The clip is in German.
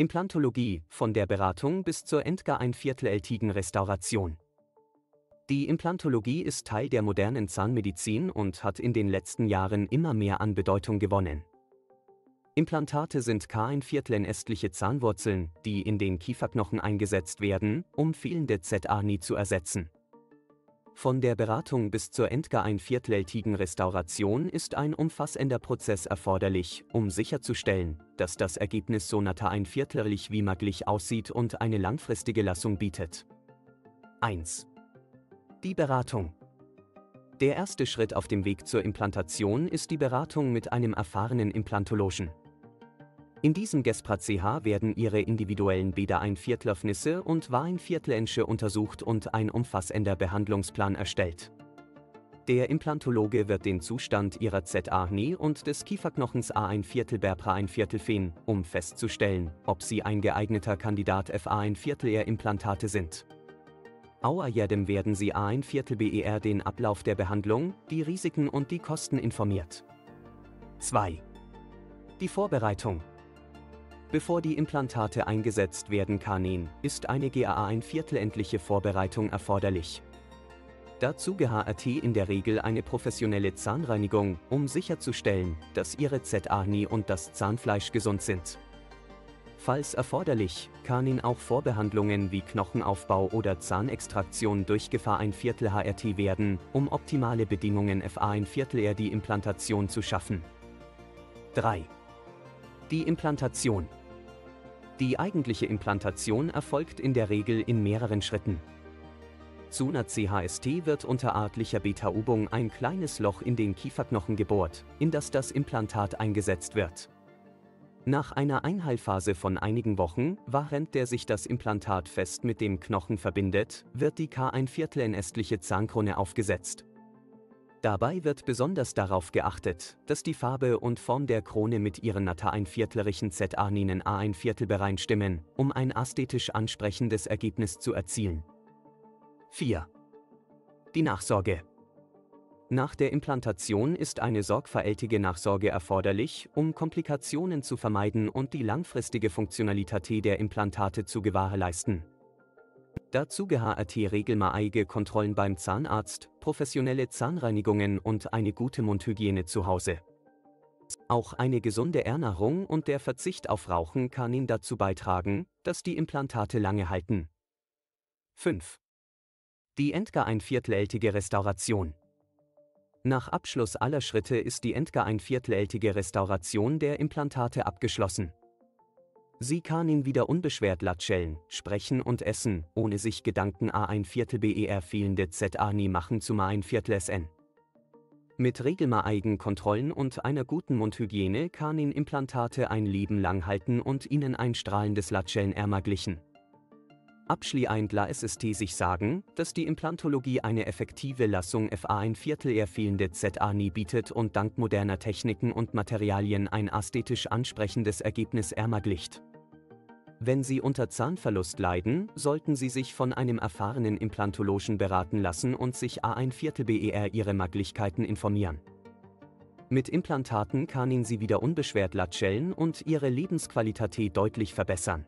Implantologie, von der Beratung bis zur entgar ein viertelältigen Restauration. Die Implantologie ist Teil der modernen Zahnmedizin und hat in den letzten Jahren immer mehr an Bedeutung gewonnen. Implantate sind K1 Viertel ästliche Zahnwurzeln, die in den Kieferknochen eingesetzt werden, um fehlende ZA-Ni zu ersetzen. Von der Beratung bis zur entgar ein viertelältigen Restauration ist ein umfassender Prozess erforderlich, um sicherzustellen, dass das Ergebnis so nata ein viertelich wie möglich aussieht und eine langfristige Lassung bietet. 1. Die Beratung. Der erste Schritt auf dem Weg zur Implantation ist die Beratung mit einem erfahrenen Implantologen. In diesem Gespra CH werden ihre individuellen Beda ein Viertlöfnisse und War ein Viertlensche untersucht und ein umfassender Behandlungsplan erstellt. Der Implantologe wird den Zustand ihrer ZA-Ni und des Kieferknochens A ein Viertel Berbra ein Viertel Fen, um festzustellen, ob sie ein geeigneter Kandidat FA ein Viertel Implantate sind. Auerjedem werden Sie A ein Viertel BER den Ablauf der Behandlung, die Risiken und die Kosten informiert. 2. Die Vorbereitung. Bevor die Implantate eingesetzt werden kann, ist eine GAA ein viertelendliche Vorbereitung erforderlich. Dazu GHRT in der Regel eine professionelle Zahnreinigung, um sicherzustellen, dass Ihre ZA-Ni und das Zahnfleisch gesund sind. Falls erforderlich, kann ihn auch Vorbehandlungen wie Knochenaufbau oder Zahnextraktion durch Gefahr ein Viertel HRT werden, um optimale Bedingungen FA ein Viertel R die Implantation zu schaffen. 3. Die Implantation. Die eigentliche Implantation erfolgt in der Regel in mehreren Schritten. Zu einer CHST wird unter artlicher Beta-Übung ein kleines Loch in den Kieferknochen gebohrt, in das das Implantat eingesetzt wird. Nach einer Einheilphase von einigen Wochen, während der sich das Implantat fest mit dem Knochen verbindet, wird die K ein Viertel in ästliche Zahnkrone aufgesetzt. Dabei wird besonders darauf geachtet, dass die Farbe und Form der Krone mit ihren Nata ein Viertelrichen ZA-Ninen A ein Viertel bereinstimmen, um ein ästhetisch ansprechendes Ergebnis zu erzielen. 4. Die Nachsorge. Nach der Implantation ist eine sorgfältige Nachsorge erforderlich, um Komplikationen zu vermeiden und die langfristige Funktionalität der Implantate zu gewährleisten. Dazu gehört regelmäßige Kontrollen beim Zahnarzt, professionelle Zahnreinigungen und eine gute Mundhygiene zu Hause. Auch eine gesunde Ernährung und der Verzicht auf Rauchen kann Ihnen dazu beitragen, dass die Implantate lange halten. 5. Die Entgar ein viertelältige Restauration. Nach Abschluss aller Schritte ist die entgar ein viertelältige Restauration der Implantate abgeschlossen. Sie kann ihn wieder unbeschwert latscheln, sprechen und essen, ohne sich Gedanken a ein Viertel BER fehlende ZA nie machen zu ma ein Viertel SN. Mit regelmäßigen Kontrollen und einer guten Mundhygiene kann ihn Implantate ein Leben lang halten und ihnen ein strahlendes Latscheln ermöglichen. Abschließend la SST sich sagen, dass die Implantologie eine effektive Lassung FA ein Viertel eher fehlende ZA nie bietet und dank moderner Techniken und Materialien ein ästhetisch ansprechendes Ergebnis ermöglicht. Wenn Sie unter Zahnverlust leiden, sollten Sie sich von einem erfahrenen Implantologen beraten lassen und sich A ein Viertel BER Ihre Möglichkeiten informieren. Mit Implantaten kann ihn Sie wieder unbeschwert latschellen und Ihre Lebensqualität deutlich verbessern.